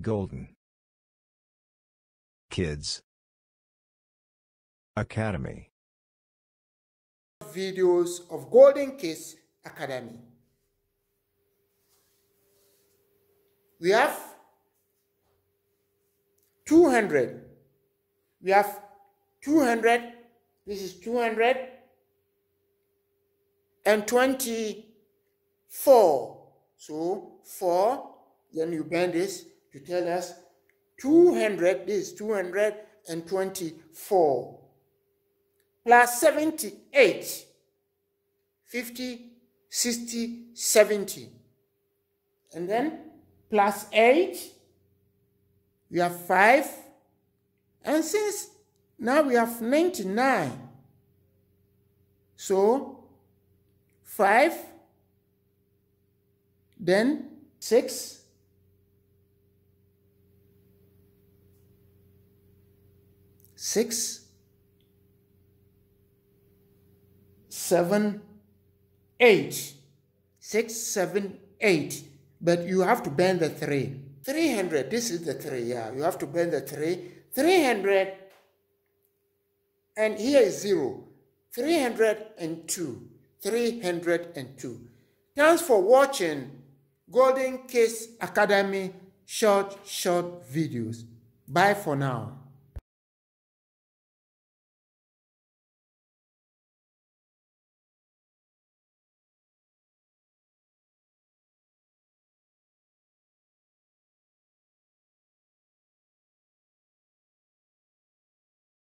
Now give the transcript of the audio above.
Golden. Kids. Academy. videos of Golden Kids Academy. We have 200. We have 200. This is 224. So 4. Then you bend this to tell us 200. This is 224 plus 78, 50, 60, 70. And then plus 8, we have 5. And since now we have 99, so 5, then 6, Six, seven, eight. Six, seven, eight. But you have to bend the three. 300, this is the three, yeah. You have to bend the three. 300, and here is zero. 302. 302. Thanks for watching Golden Kids Academy short, short videos. Bye for now.